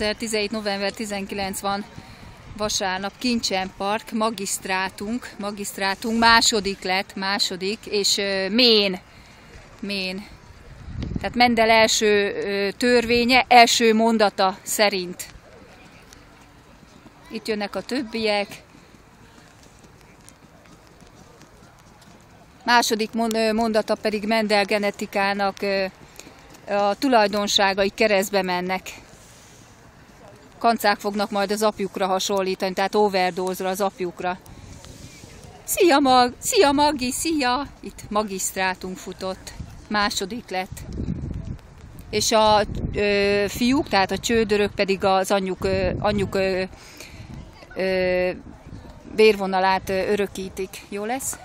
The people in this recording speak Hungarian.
17. november 19 van vasárnap Kincsen Park, magisztrátunk, magisztrátunk második lett, második, és uh, Mén, Mén. Tehát Mendel első uh, törvénye, első mondata szerint. Itt jönnek a többiek. Második mondata pedig Mendel genetikának a tulajdonságai keresztbe mennek kancák fognak majd az apjukra hasonlítani, tehát overdózra az apjukra. Szia, Mag! Szia, Magi! Szia! Itt magisztrátunk futott. Második lett. És a ö, fiúk, tehát a csődörök pedig az anyjuk, ö, anyjuk ö, ö, vérvonalát örökítik. Jó lesz?